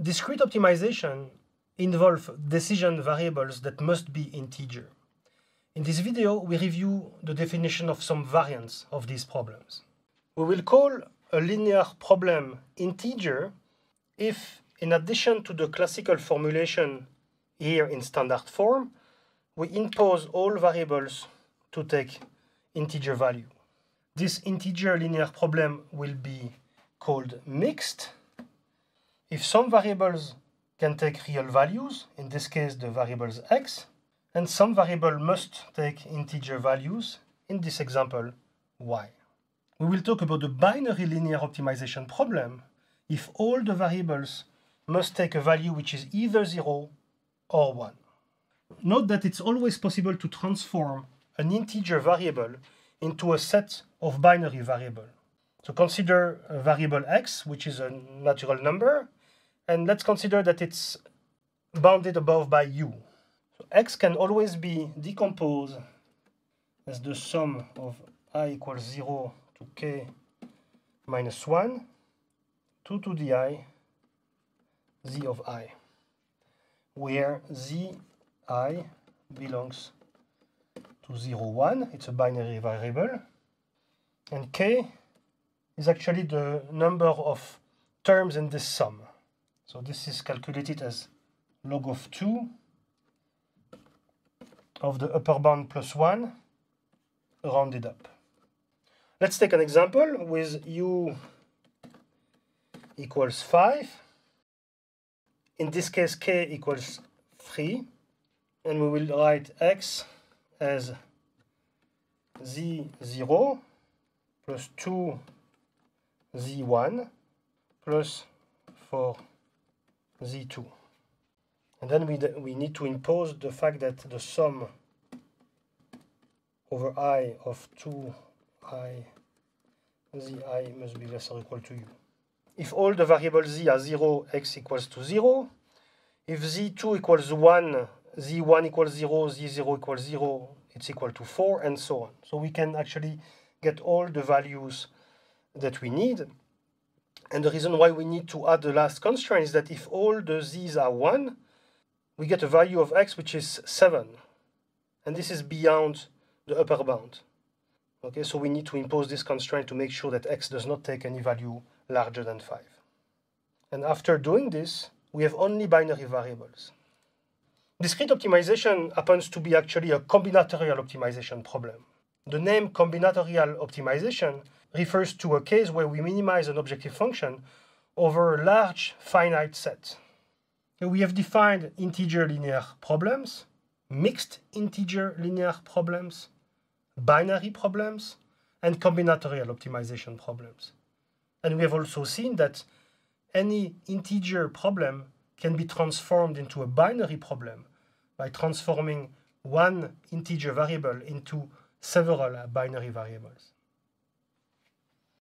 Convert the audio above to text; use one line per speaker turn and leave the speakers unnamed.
discrete optimization involve decision variables that must be integer. In this video, we review the definition of some variants of these problems. We will call a linear problem integer if, in addition to the classical formulation here in standard form, we impose all variables to take integer value. This integer linear problem will be called mixed if some variables can take real values, in this case the variables x, and some variable must take integer values, in this example y. We will talk about the binary linear optimization problem if all the variables must take a value which is either 0 or 1. Note that it's always possible to transform an integer variable into a set of binary variables. So consider a variable x, which is a natural number, and let's consider that it's bounded above by u. So x can always be decomposed as the sum of i equals 0 to k minus 1, 2 to the i, z of i, where z i belongs to 0, 1, it's a binary variable, and k is actually the number of terms in this sum. So this is calculated as log of 2 of the upper bound plus 1 rounded up. Let's take an example with u equals 5. In this case, k equals 3. And we will write x as z0 plus 2 z1 plus 4 z2. And then we, we need to impose the fact that the sum over i of 2i zi must be less or equal to u. If all the variables z are 0, x equals to 0. If z2 equals 1, z1 equals 0, z0 equals 0, it's equal to 4, and so on. So we can actually get all the values that we need. And the reason why we need to add the last constraint is that if all the z's are 1, we get a value of x which is 7. And this is beyond the upper bound. Okay, so we need to impose this constraint to make sure that x does not take any value larger than 5. And after doing this, we have only binary variables. Discrete optimization happens to be actually a combinatorial optimization problem. The name combinatorial optimization refers to a case where we minimize an objective function over a large finite set. We have defined integer linear problems, mixed integer linear problems, binary problems, and combinatorial optimization problems. And we have also seen that any integer problem can be transformed into a binary problem by transforming one integer variable into several binary variables.